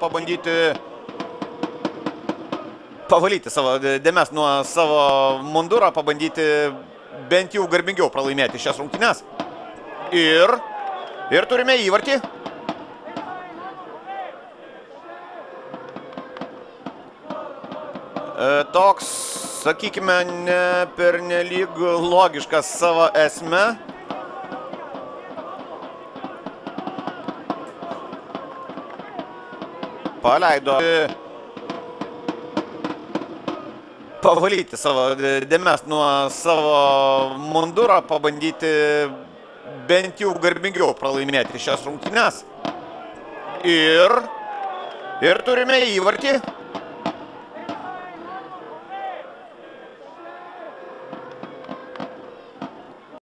pabandyti pavalyti savo dėmes nuo savo mundurą, pabandyti bent jau garbingiau pralaimėti šias rungtynes. Ir, ir turime įvartį. Toks, sakykime, ne per nelyg logiškas savo esme. Paleido pavalyti savo dėmes nuo savo mundurą, pabandyti bent jau garbingiau pralaimėti šias rungtynes. Ir, ir turime įvartį.